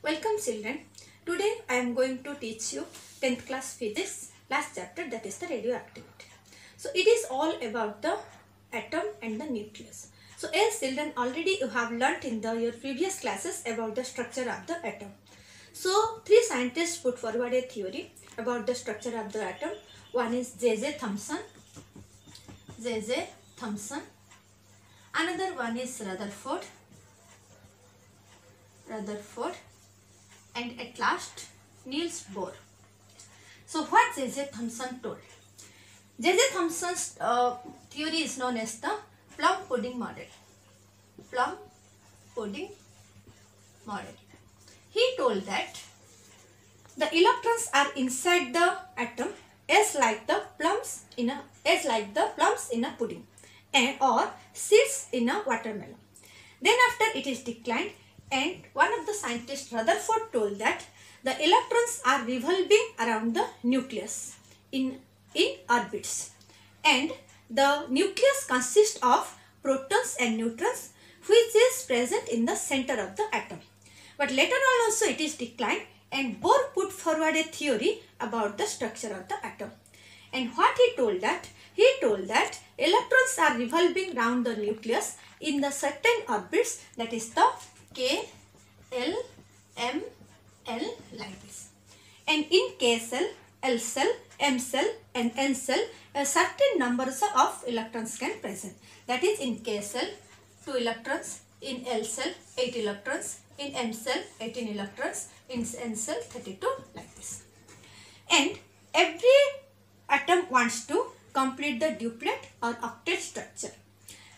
Welcome children. Today I am going to teach you 10th class physics last chapter that is the radioactivity. So it is all about the atom and the nucleus. So as children already you have learnt in the your previous classes about the structure of the atom. So three scientists put forward a theory about the structure of the atom. One is J.J. Thomson. J.J. Thomson. Another one is Rutherford. Rutherford and at last Niels Bohr. So what J.J. Thomson told? J.J. Thomson's uh, theory is known as the plum pudding model. Plum pudding model. He told that the electrons are inside the atom as like the plums in a as like the plums in a pudding and or seeds in a watermelon. Then after it is declined and one of the scientists Rutherford told that the electrons are revolving around the nucleus in, in orbits and the nucleus consists of protons and neutrons which is present in the center of the atom. But later on also it is declined and Bohr put forward a theory about the structure of the atom. And what he told that? He told that electrons are revolving around the nucleus in the certain orbits that is the K, L, M, L like this. And in K cell, L cell, M cell and N cell, a certain numbers of electrons can present. That is in K cell, 2 electrons, in L cell, 8 electrons, in M cell, 18 electrons, in N cell, 32 like this. And every atom wants to complete the duplet or octet structure.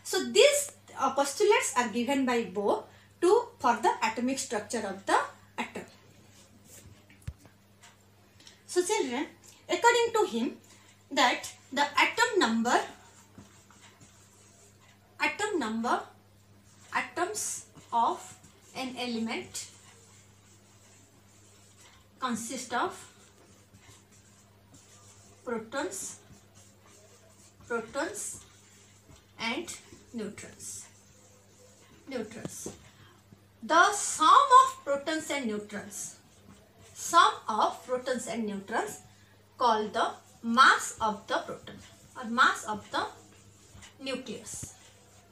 So these uh, postulates are given by Bohr for the atomic structure of the atom. So children, according to him, that the atom number, atom number, atoms of an element consist of protons, protons and neutrons. Neutrons. The sum of protons and neutrons, sum of protons and neutrons called the mass of the proton or mass of the nucleus.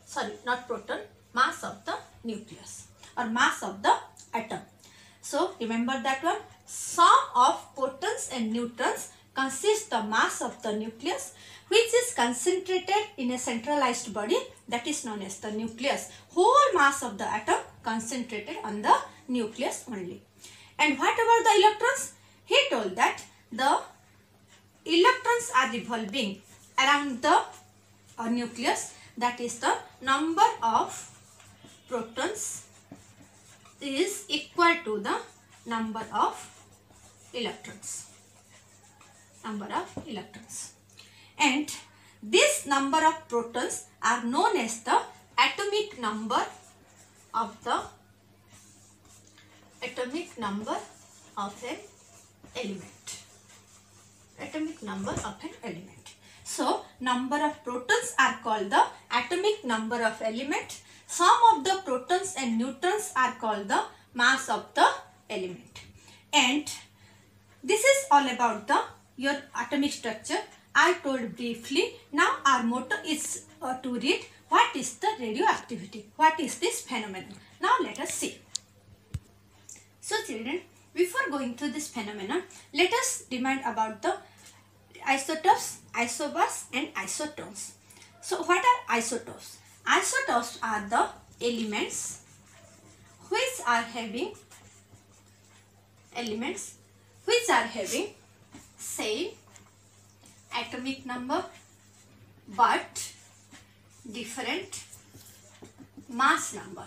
Sorry, not proton, mass of the nucleus or mass of the atom. So remember that one. Sum of protons and neutrons consists the mass of the nucleus which is concentrated in a centralized body that is known as the nucleus. Whole mass of the atom concentrated on the nucleus only. And what about the electrons? He told that the electrons are revolving around the uh, nucleus that is the number of protons is equal to the number of electrons number of electrons and this number of protons are known as the atomic number of the atomic number of an element. Atomic number of an element. So number of protons are called the atomic number of element. Sum of the protons and neutrons are called the mass of the element. And this is all about the your atomic structure. I told briefly. Now our motto is uh, to read what is the radioactivity. What is this phenomenon? Now let us see. So children, before going to this phenomenon, let us remind about the isotopes, isobars and isotones. So what are isotopes? Isotopes are the elements which are having elements which are having same atomic number but different mass number.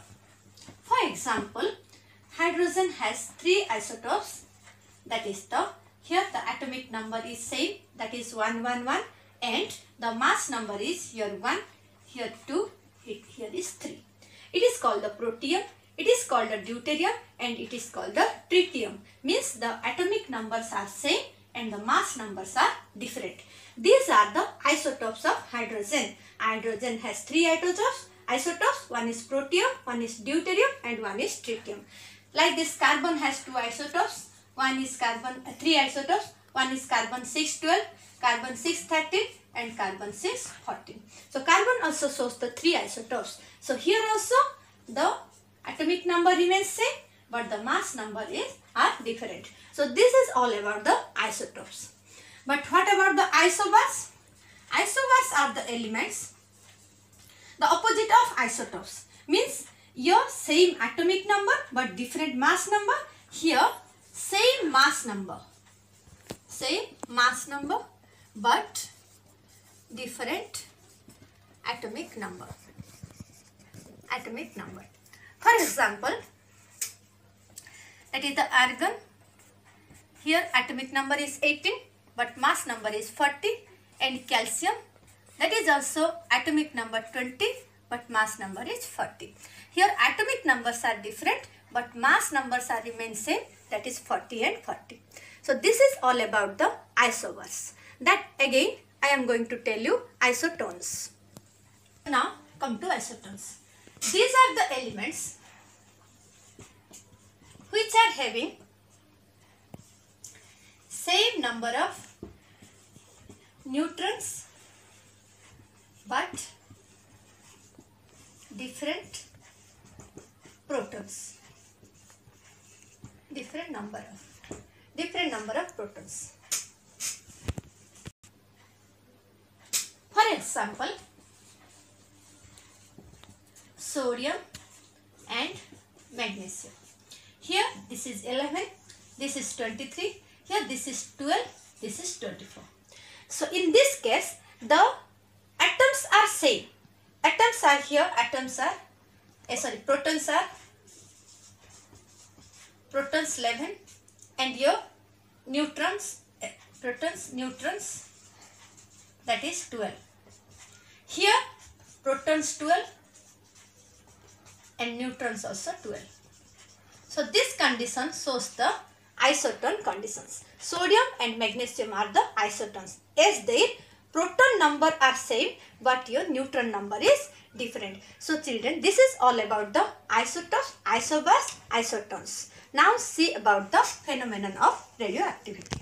For example, hydrogen has three isotopes that is the here the atomic number is same that is 111 and the mass number is here 1 here 2 here is 3. It is called the protium it is called the deuterium and it is called the tritium means the atomic numbers are same and the mass numbers are different. These are the isotopes of hydrogen. Hydrogen has three isotopes. Isotopes, one is protium, one is deuterium and one is tritium. Like this carbon has two isotopes. One is carbon, uh, three isotopes. One is carbon 612, carbon 613 and carbon 614. So carbon also shows the three isotopes. So here also the atomic number remains same but the mass number is are different. So this is all about the isotopes. But what about the isobars? Isobars are the elements, the opposite of isotopes. Means your same atomic number but different mass number. Here same mass number. Same mass number but different atomic number. Atomic number. For example, that is the argon. Here atomic number is 18 but mass number is 40 and calcium that is also atomic number 20 but mass number is 40. Here atomic numbers are different but mass numbers are remain same that is 40 and 40. So this is all about the isobars. That again I am going to tell you isotones. Now come to isotones. These are the elements which are having same number of neutrons but different protons. Different number of different number of protons. For example sodium and magnesium. Here this is 11 this is 23 here this is 12 this is 24 so in this case the atoms are same. Atoms are here atoms are eh, sorry protons are protons 11 and your neutrons eh, protons neutrons that is 12 here protons 12 and neutrons also 12 so this condition shows the isotone conditions. Sodium and magnesium are the isotones as their proton number are same but your neutron number is different. So children this is all about the isotopes isobars isotones now see about the phenomenon of radioactivity.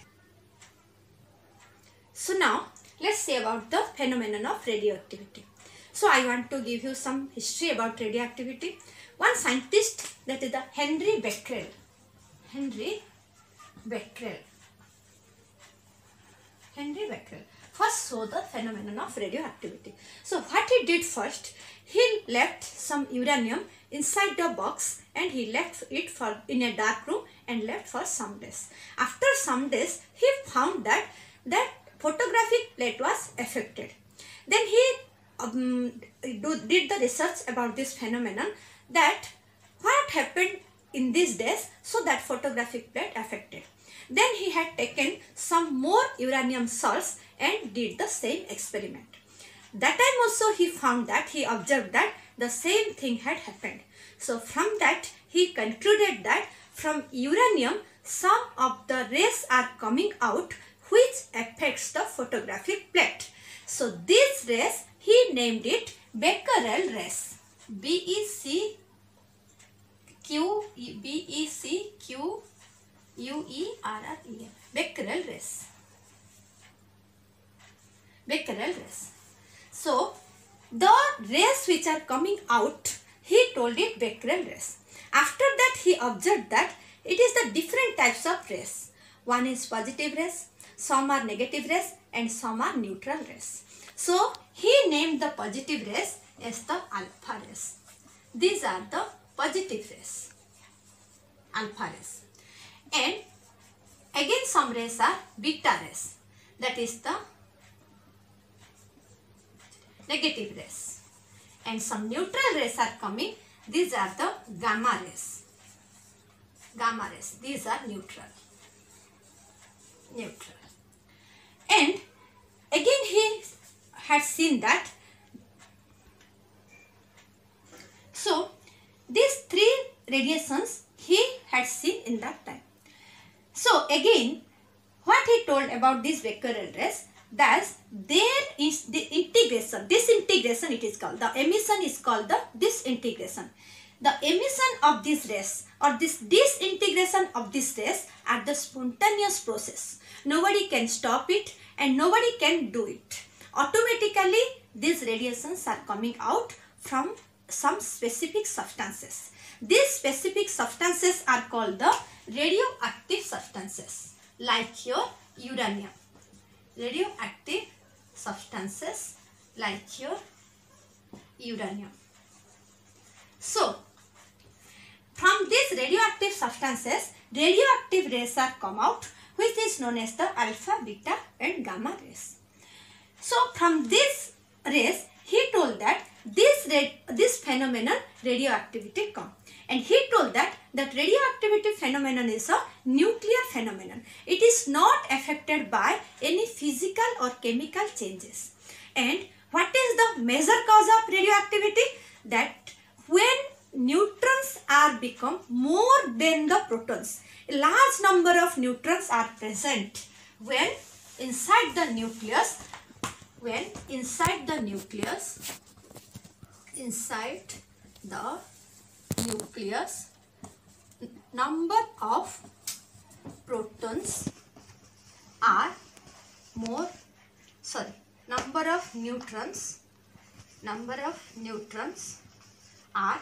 So now let's see about the phenomenon of radioactivity. So i want to give you some history about radioactivity. One scientist that is the henry becquerel. Henry becquerel henry becquerel first saw the phenomenon of radioactivity. So what he did first, he left some uranium inside the box and he left it for in a dark room and left for some days. After some days, he found that that photographic plate was affected. Then he um, do, did the research about this phenomenon that what happened in these days so that photographic plate affected. Then he had taken some more uranium salts and did the same experiment. That time also he found that he observed that the same thing had happened. So from that he concluded that from uranium some of the rays are coming out which affects the photographic plate. So these rays he named it Becquerel rays. B E C Q B E C Q U E R R E L. Becquerel rays. Becquerel rays. So, the rays which are coming out, he told it Becquerel rays. After that, he observed that it is the different types of rays. One is positive rays, some are negative rays, and some are neutral rays. So, he named the positive rays as the alpha rays. These are the positive rays, alpha rays. And again, some rays are beta rays. That is the negative rays. And some neutral rays are coming. These are the gamma rays. Gamma rays. These are neutral. Neutral. And again he had seen that so these three radiations he had seen in that time so again what he told about this Becquerel rays Thus, there is the integration, disintegration it is called. The emission is called the disintegration. The emission of this rays or this disintegration of this rays are the spontaneous process. Nobody can stop it and nobody can do it. Automatically these radiations are coming out from some specific substances. These specific substances are called the radioactive substances like your uranium. Radioactive substances like your uranium. So, from these radioactive substances, radioactive rays are come out which is known as the alpha, beta and gamma rays. So, from these rays, he told that this, this phenomenon radioactivity come and he told that that radioactivity phenomenon is a nuclear phenomenon. It is not affected by any physical or chemical changes. And what is the major cause of radioactivity? That when neutrons are become more than the protons, a large number of neutrons are present when inside the nucleus, when inside the nucleus, inside the nucleus, number of protons are more sorry number of neutrons number of neutrons are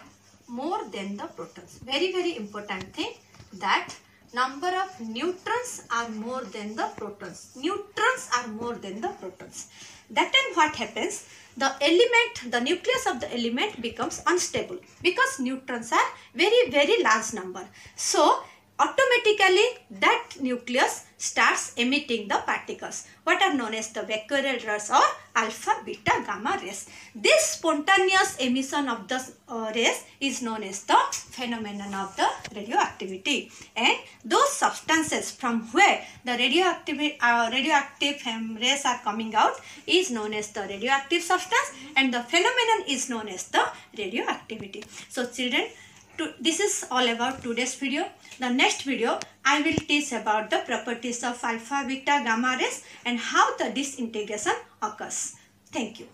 more than the protons. Very very important thing that number of neutrons are more than the protons. Neutrons are more than the protons that time what happens? The element the nucleus of the element becomes unstable because neutrons are very very large number. So automatically that nucleus starts emitting the particles what are known as the becquerel rays or alpha beta gamma rays. This spontaneous emission of the uh, rays is known as the phenomenon of the radioactivity. And those substances from where the radioactive uh, radioactive rays are coming out is known as the radioactive substance and the phenomenon is known as the radioactivity. So children to, this is all about today's video. The next video I will teach about the properties of alpha, beta, gamma rays and how the disintegration occurs. Thank you.